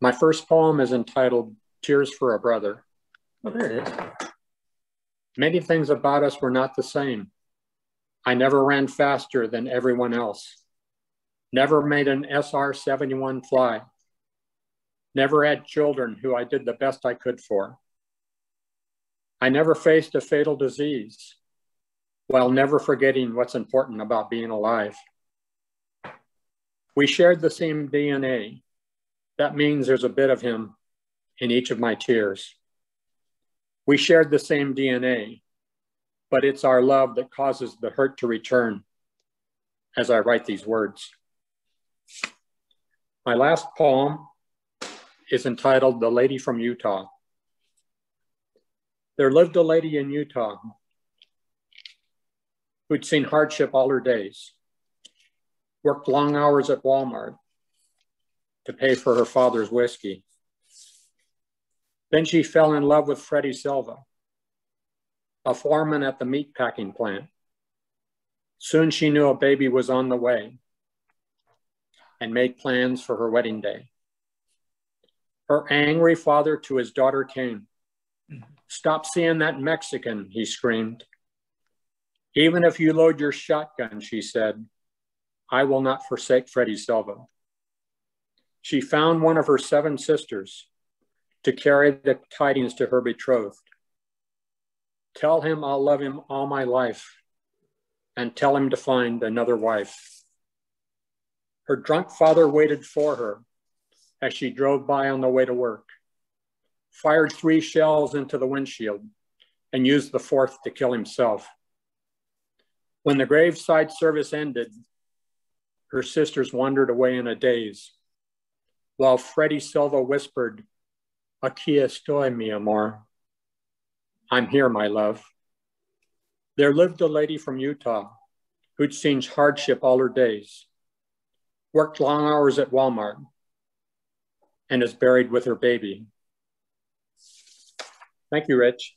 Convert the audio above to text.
My first poem is entitled Tears for a Brother. Oh, there it is. Many things about us were not the same. I never ran faster than everyone else. Never made an SR 71 fly. Never had children who I did the best I could for. I never faced a fatal disease while never forgetting what's important about being alive. We shared the same DNA, that means there's a bit of him in each of my tears. We shared the same DNA, but it's our love that causes the hurt to return as I write these words. My last poem is entitled The Lady from Utah. There lived a lady in Utah who'd seen hardship all her days, worked long hours at Walmart, to pay for her father's whiskey. Then she fell in love with Freddie Silva, a foreman at the meat packing plant. Soon she knew a baby was on the way and made plans for her wedding day. Her angry father to his daughter came. Stop seeing that Mexican, he screamed. Even if you load your shotgun, she said, I will not forsake Freddie Silva she found one of her seven sisters to carry the tidings to her betrothed. Tell him I'll love him all my life and tell him to find another wife. Her drunk father waited for her as she drove by on the way to work, fired three shells into the windshield, and used the fourth to kill himself. When the graveside service ended, her sisters wandered away in a daze while Freddie Silva whispered, Aquí estoy, mi amor. I'm here, my love. There lived a lady from Utah who'd seen hardship all her days, worked long hours at Walmart, and is buried with her baby. Thank you, Rich.